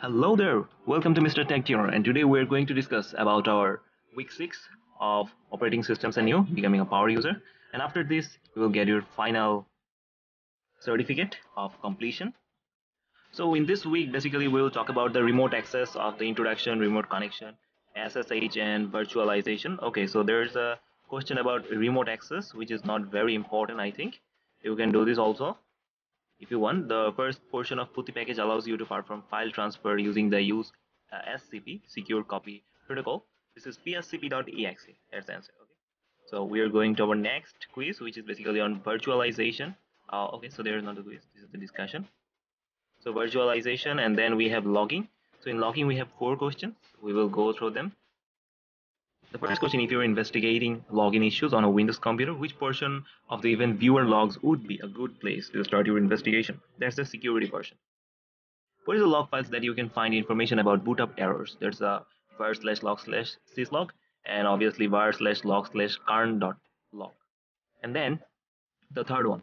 Hello there, welcome to Mr. Tech Tuner and today we're going to discuss about our week 6 of operating systems and you becoming a power user and after this you will get your final certificate of completion. So in this week basically we'll talk about the remote access of the introduction, remote connection, SSH and virtualization. Okay so there's a question about remote access which is not very important I think. You can do this also if you want, the first portion of PuTTY package allows you to perform file transfer using the use uh, SCP secure copy protocol. This is pscp.exe. That's the answer. Okay. So we are going to our next quiz, which is basically on virtualization. Uh, okay, so there is not a quiz. This is the discussion. So virtualization, and then we have logging. So in logging, we have four questions. We will go through them. The first question, if you're investigating login issues on a Windows computer, which portion of the event viewer logs would be a good place to start your investigation? That's the security portion. What is the log files that you can find information about boot up errors? There's a var slash log slash syslog and obviously var slash log slash kern dot log. And then the third one.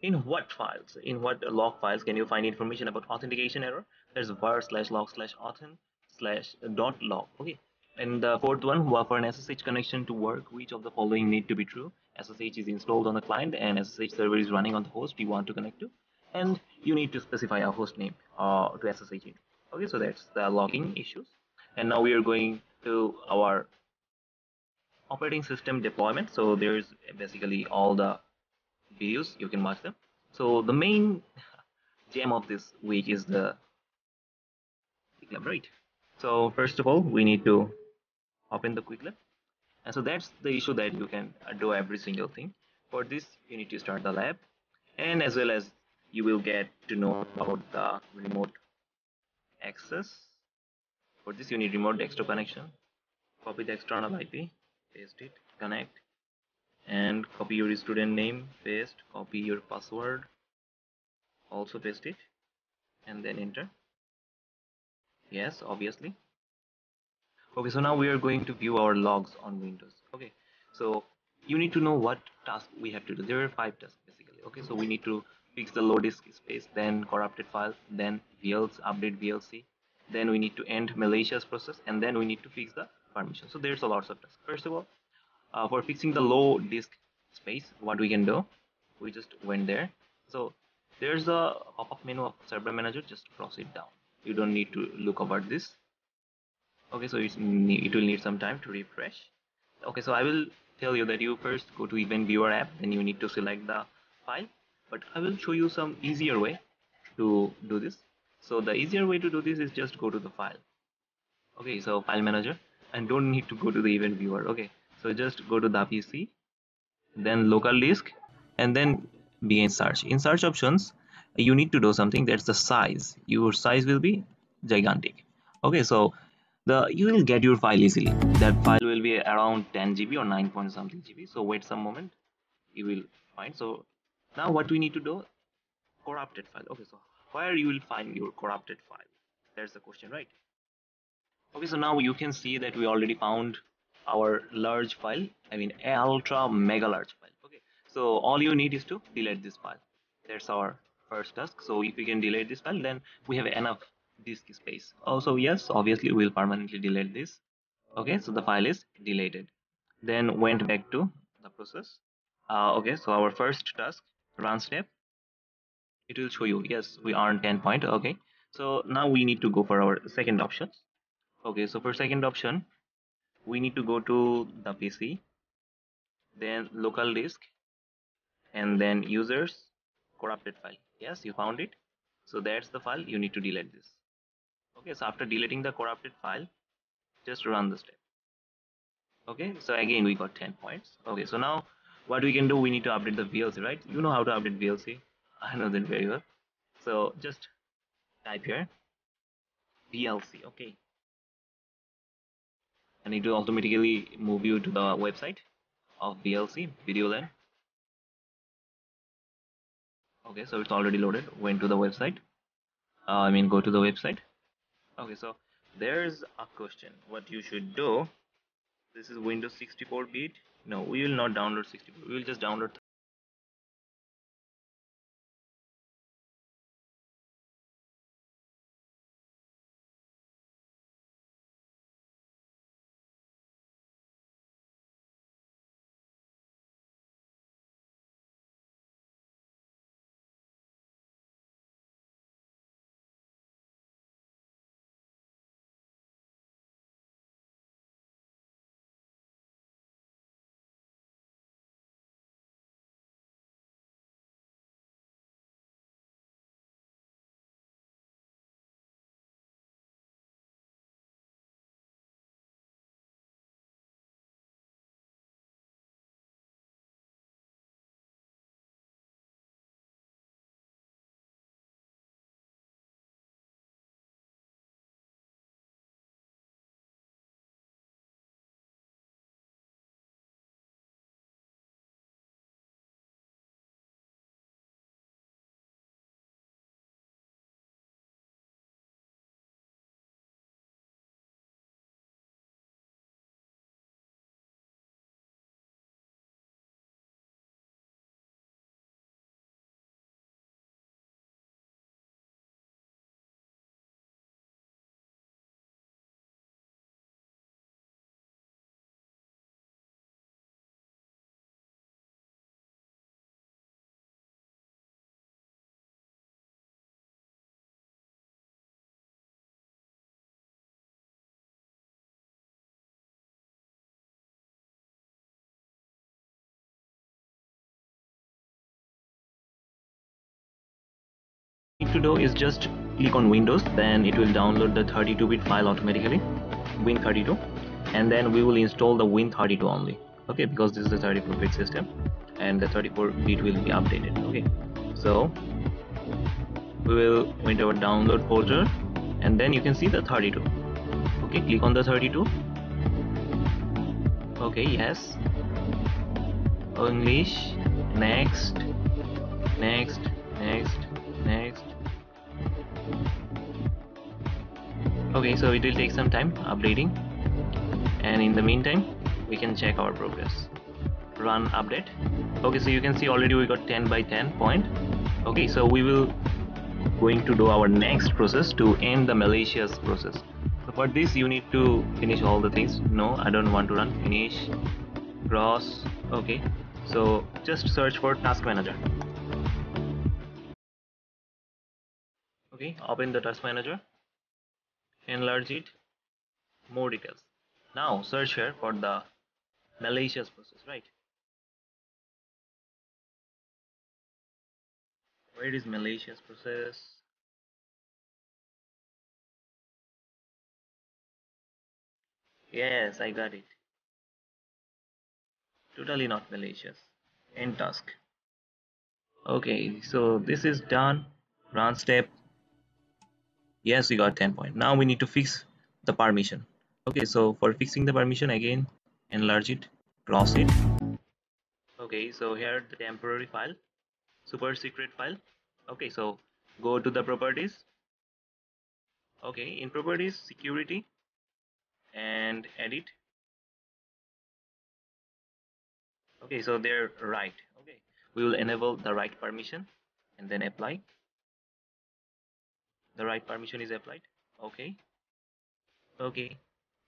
In what files, in what log files can you find information about authentication error? There's var slash log slash authn slash dot log. Okay, and the fourth one, for an SSH connection to work, which of the following need to be true? SSH is installed on the client and SSH server is running on the host you want to connect to. And you need to specify a host name uh, to SSH. Okay, so that's the logging issues. And now we are going to our operating system deployment. So there's basically all the videos, you can watch them. So the main gem of this week is the right? So first of all, we need to open the Qwiklab and so that's the issue that you can do every single thing. For this you need to start the lab. And as well as you will get to know about the remote access. For this you need remote desktop connection. Copy the external IP paste it connect and copy your student name paste copy your password also paste it and then enter. Yes obviously okay so now we are going to view our logs on windows. Okay so you need to know what task we have to do. There are five tasks basically. Okay so we need to fix the low disk space then corrupted file then vlc update vlc. Then we need to end malicious process and then we need to fix the permission so there's a lots of tasks. First of all uh, for fixing the low disk space what we can do we just went there. So there's a pop-up menu of server manager. Just cross it down. You don't need to look over this okay so it will need some time to refresh. Okay so I will tell you that you first go to event viewer app then you need to select the file. But I will show you some easier way to do this. So the easier way to do this is just go to the file. Okay so file manager. And don't need to go to the event viewer. Okay so just go to the PC then local disk and then begin search. In search options you need to do something. That's the size. Your size will be gigantic. Okay so the you will get your file easily. That file will be around 10 GB or 9 point something GB so wait some moment. You will find. So now what we need to do? Corrupted file. Okay so where you will find your corrupted file? That's the question right? Okay so now you can see that we already found our large file. I mean ultra mega large file. Okay so all you need is to delete this file. That's our first task. So if we can delete this file then we have enough disk space. Also yes obviously we'll permanently delete this. Okay so the file is deleted. Then went back to the process. Uh, okay so our first task run step. It will show you yes we earned 10 point okay. So now we need to go for our second option. Okay so for second option we need to go to the PC then local disk and then users corrupted file. Yes you found it. So that's the file. You need to delete this okay after deleting the corrupted file just run the step. Okay so again we got 10 points. Okay so now what we can do we need to update the VLC right? You know how to update VLC I know that very well. So just type here VLC okay. I need to automatically move you to the website of VLC video Videolan okay so it's already loaded went to the website. Uh, I mean go to the website okay so there's a question. What you should do this is windows 64 bit. No we will not download 64 we will just download need to do is just click on Windows then it will download the 32-bit file automatically Win32 and then we will install the Win32 only okay because this is a 34-bit system and the 34-bit will be updated okay. So we will into our download folder and then you can see the 32 okay click on the 32 okay yes. English next next next okay so it will take some time updating. And in the meantime we can check our progress. Run update. Okay so you can see already we got 10 by 10 point. Okay so we will going to do our next process to end the malicious process. So for this you need to finish all the things. No I don't want to run. Finish. Cross. Okay so just search for task manager. Okay open the task manager enlarge it more details. Now search here for the malicious process right? Where is malicious process? Yes I got it. Totally not malicious. End task. Okay so this is done. Run step yes we got 10 point. Now we need to fix the permission. Okay so for fixing the permission again enlarge it cross it. Okay so here the temporary file super secret file. Okay so go to the properties. Okay in properties security and edit. Okay so they're right. Okay we will enable the right permission and then apply the right permission is applied. Okay. Okay.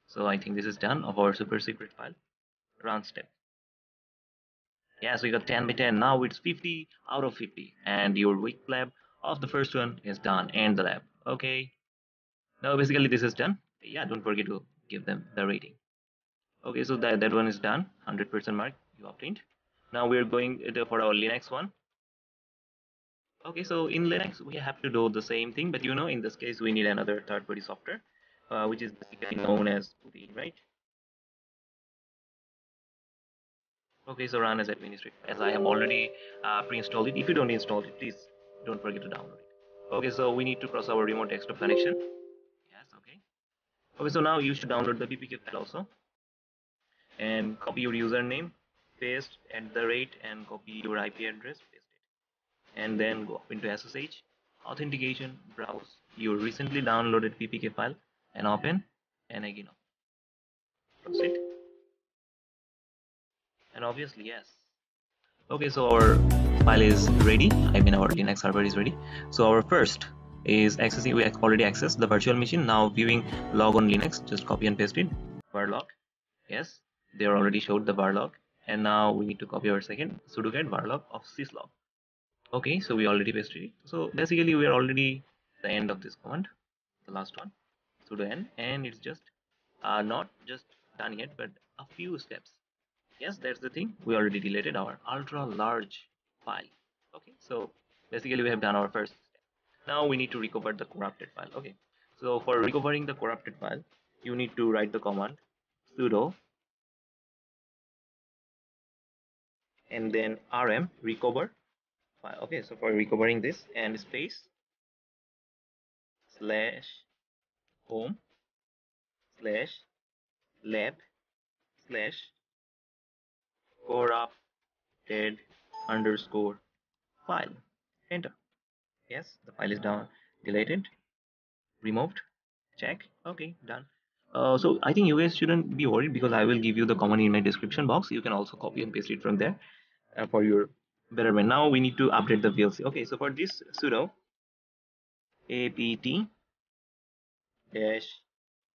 So I think this is done of our super secret file. Run step. Yes we got 10 by 10 now it's 50 out of 50 and your weak lab of the first one is done and the lab. Okay. Now basically this is done. Yeah don't forget to give them the rating. Okay so that, that one is done. 100% mark you obtained. Now we're going uh, for our linux one okay so in linux we have to do the same thing but you know in this case we need another third-party software uh, which is basically known as Putty, right? Okay so run as administrator as i have already uh, pre-installed it. If you don't install it please don't forget to download it. Okay so we need to cross our remote desktop connection. Yes okay. Okay so now you should download the ppk file also. And copy your username paste at the rate and copy your ip address and then go up into ssh authentication browse. Your recently downloaded ppk file and open and again proceed and obviously yes. Okay so our file is ready. I mean our linux server is ready. So our first is accessing we already accessed the virtual machine. Now viewing log on linux just copy and paste it. Varlog yes they already showed the varlog and now we need to copy our second sudo get varlog of syslog okay so we already pasted it. So basically we are already the end of this command the last one So sudo n and it's just uh, not just done yet but a few steps. Yes that's the thing. We already deleted our ultra large file. Okay so basically we have done our first step. Now we need to recover the corrupted file. Okay so for recovering the corrupted file you need to write the command sudo and then rm recover file okay so for recovering this and space slash home slash lab slash corrupted underscore file. Enter. Yes the file is down deleted removed check. Okay done. Uh, so I think you guys shouldn't be worried because I will give you the command in my description box. You can also copy and paste it from there uh, for your betterment now we need to update the VLC okay so for this sudo apt dash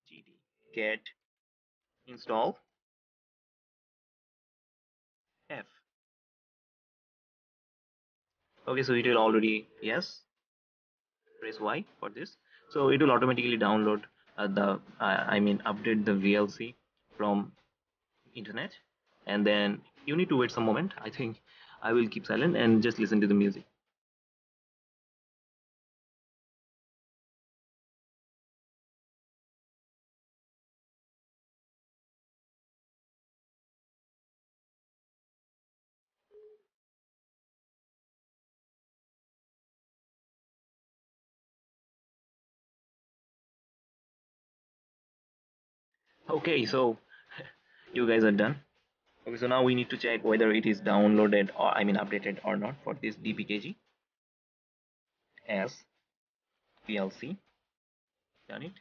gd get install f. Okay so it will already yes press y for this. So it will automatically download uh, the uh, i mean update the vlc from internet. And then you need to wait some moment. I think I will keep silent and just listen to the music. Okay, so you guys are done okay so now we need to check whether it is downloaded or i mean updated or not for this dpkg as vlc done it.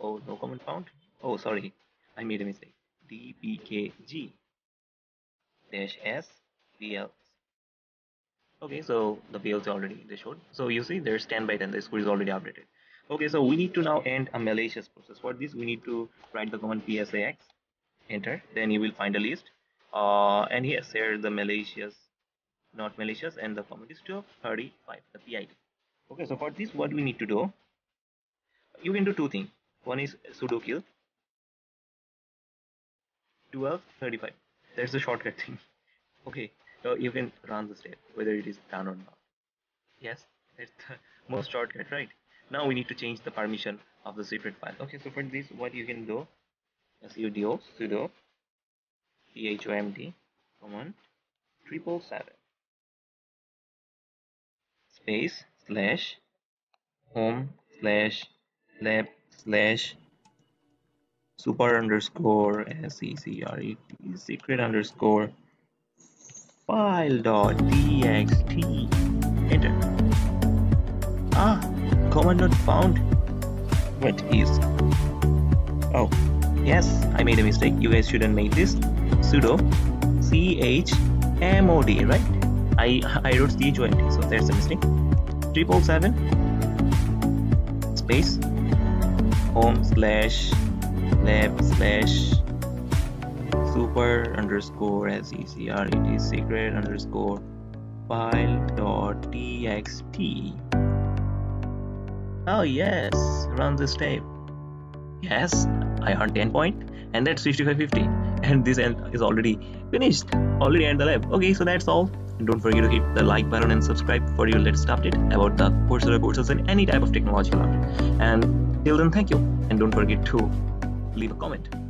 Oh no comment found. Oh sorry. I made a mistake. Dpkg dash s vlc okay so the vlc already they showed. So you see there's 10 by 10 the score is already updated. Okay so we need to now end a malicious process. For this we need to write the command psax enter. Then you will find a list uh, and yes here the malicious not malicious and the command is 1235 the pid okay so for this what we need to do you can do two things. One is sudo kill. 1235 that's the shortcut thing. Okay so you can run the step whether it is done or not. Yes it's the most shortcut right? Now we need to change the permission of the secret file. Okay so for this what you can do sudo sudo chomd command triple seven. Space slash home slash lab slash super underscore secret secret underscore file dot txt enter. Ah command not found. What is? Oh yes i made a mistake. You guys shouldn't make this sudo chmod right? I i wrote chmod so there's a mistake. Triple seven space home slash lab slash super underscore secret secret underscore file dot txt Oh yes, run this tape. Yes, I earned 10 point and that's 6550 and this end is already finished, already end the lab. Okay, so that's all. And don't forget to hit the like button and subscribe for your latest update about the Coursera courses and any type of technology. And till then, thank you. And don't forget to leave a comment.